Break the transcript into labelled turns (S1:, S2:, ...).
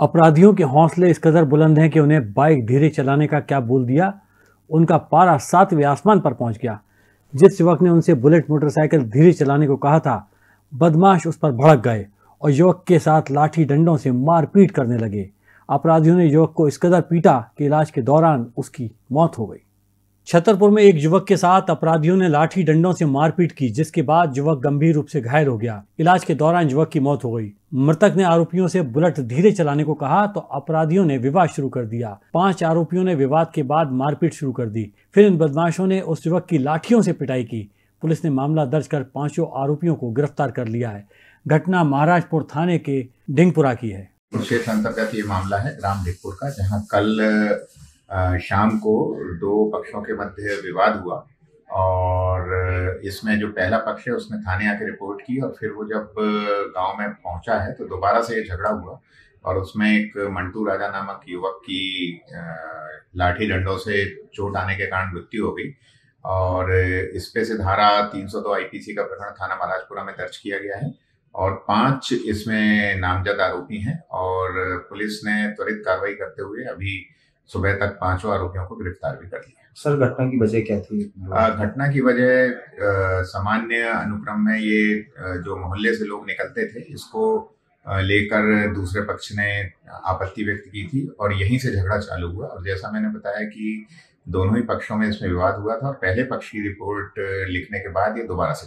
S1: अपराधियों के हौसले इस कदर बुलंद हैं कि उन्हें बाइक धीरे चलाने का क्या बोल दिया? उनका पारा सातवें आसमान पर पहुँच गया। जिस युवक ने उनसे बुलेट मोटरसाइकिल धीरे चलाने को कहा था, बदमाश उस पर भड़क गए और युवक के साथ लाठी डंडों से मारपीट करने लगे। अपराधियों ने युवक को इस कदर पीटा कि इलाज के दौरान उसकी मौत हो गई। छतरपुर में एक युवक के साथ अपराधियों ने लाठी डंडों से मारपीट की, जिसके बाद युवक गंभीर रूप से घायल हो गया। इलाज के दौरान युवक की मौत हो गई। मृतक ने आरोपियों से बुलेट धीरे चलाने को कहा तो अपराधियों ने विवाद शुरू कर दिया। पाँच आरोपियों ने विवाद के बाद मारपीट शुरू कर दी। फिर इन बदमाशों ने उस युवक की लाठियों से पिटाई की। पुलिस ने मामला दर्ज कर पाँचों आरोपियों को गिरफ़्तार कर लिया है। घटना महाराजपुर थाने के डिंगपुरा की है।
S2: क्षेत्र अंतर्गत ये मामला है ग्राम डिगपुर का, जहाँ कल शाम को दो पक्षों के मध्य विवाद हुआ। और इसमें जो पहला पक्ष है, उसने थाने आके रिपोर्ट की और फिर वो जब गाँव में पहुँचा है तो दोबारा से ये झगड़ा हुआ और उसमें एक मंटू राजा नामक युवक की लाठी डंडों से चोट आने के कारण मृत्यु हो गई और इस पे से धारा 302 आईपीसी का प्रकरण थाना महाराजपुरा में दर्ज किया गया है और पाँच इसमें नामजद आरोपी हैं और पुलिस ने त्वरित कार्रवाई करते हुए अभी सुबह तक पाँचों आरोपियों को गिरफ़्तार भी कर लिया।
S3: सर घटना की वजह क्या थी?
S2: घटना की वजह सामान्य अनुक्रम में ये जो मोहल्ले से लोग निकलते थे इसको लेकर दूसरे पक्ष ने आपत्ति व्यक्त की थी और यहीं से झगड़ा चालू हुआ। और जैसा मैंने बताया कि दोनों ही पक्षों में इसमें विवाद हुआ था और पहले पक्ष की रिपोर्ट लिखने के बाद ये दोबारा से